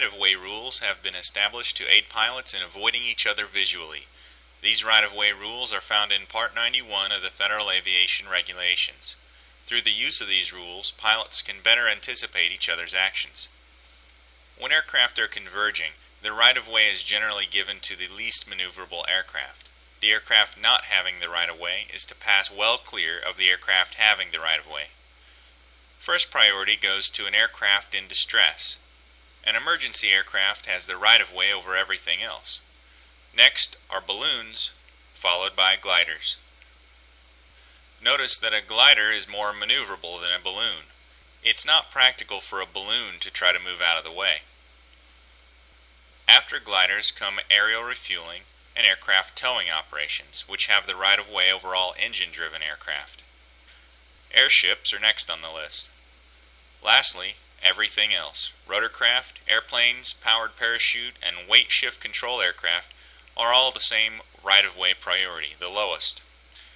right-of-way rules have been established to aid pilots in avoiding each other visually. These right-of-way rules are found in Part 91 of the Federal Aviation Regulations. Through the use of these rules, pilots can better anticipate each other's actions. When aircraft are converging, the right-of-way is generally given to the least maneuverable aircraft. The aircraft not having the right-of-way is to pass well clear of the aircraft having the right-of-way. First priority goes to an aircraft in distress. An emergency aircraft has the right-of-way over everything else. Next are balloons, followed by gliders. Notice that a glider is more maneuverable than a balloon. It's not practical for a balloon to try to move out of the way. After gliders come aerial refueling and aircraft towing operations, which have the right-of-way over all engine-driven aircraft. Airships are next on the list. Lastly, everything else. Rotorcraft, airplanes, powered parachute, and weight shift control aircraft are all the same right-of-way priority, the lowest.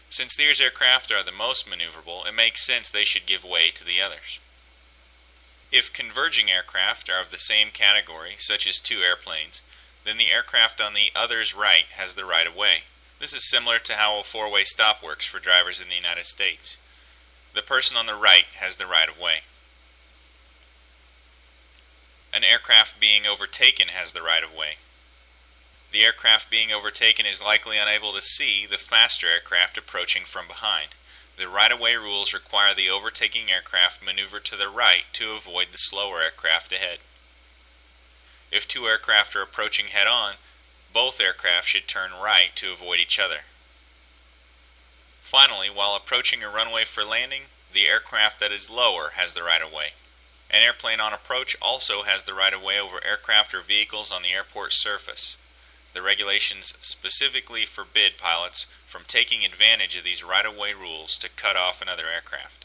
Since these aircraft are the most maneuverable, it makes sense they should give way to the others. If converging aircraft are of the same category, such as two airplanes, then the aircraft on the other's right has the right of way. This is similar to how a four-way stop works for drivers in the United States. The person on the right has the right of way. An aircraft being overtaken has the right of way. The aircraft being overtaken is likely unable to see the faster aircraft approaching from behind. The right-of-way rules require the overtaking aircraft maneuver to the right to avoid the slower aircraft ahead. If two aircraft are approaching head-on, both aircraft should turn right to avoid each other. Finally, while approaching a runway for landing, the aircraft that is lower has the right-of-way. An airplane on approach also has the right-of-way over aircraft or vehicles on the airport surface. The regulations specifically forbid pilots from taking advantage of these right-of-way rules to cut off another aircraft.